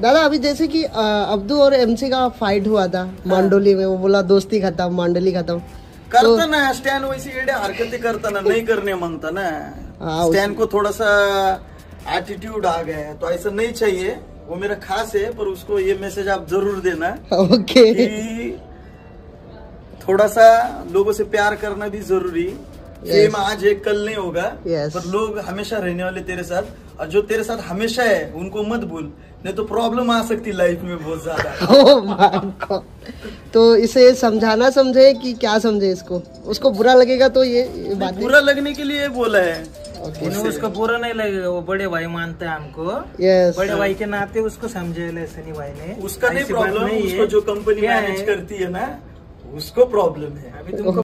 दादा अभी जैसे कि अब्दू और एमसी का फाइट हुआ था मांडोली में वो बोला दोस्ती खत्म मांडोली खत्म. करताना स्टॅन वैसे हरकती करताना नहीं करने माँगता ना। हाँ, स्टैन को थोड़ा सा एटीट्यूड आ गया है तो ऐसा नहीं चाहिए। वो मेरा खास है पर उसको ये मैसेज आप ज़रूर देना ओके थोड़ा सा लोगों से प्यार करना भी ज़रूरी। फेम आज है कल नहीं होगा Yes. पर लोग हमेशा रहने वाले तेरे साथ और जो तेरे साथ हमेशा है उनको मत भूल नहीं तो प्रॉब्लम आ सकती लाइफ में बहुत ज़्यादा। Oh. तो इसे समझाना समझे कि क्या समझे इसको? उसको बुरा लगेगा तो ये बात बुरा लगने के लिए बोला है। उन्हें उसको बुरा नहीं लगेगा वो बड़े भाई मानते हैं हमको। यस बड़े भाई के नाते उसको समझे सनी भाई ने। उसका नहीं प्रॉब्लम है। उसको जो कंपनी मैनेज करती है ना उसको प्रॉब्लम है। अभी तुमको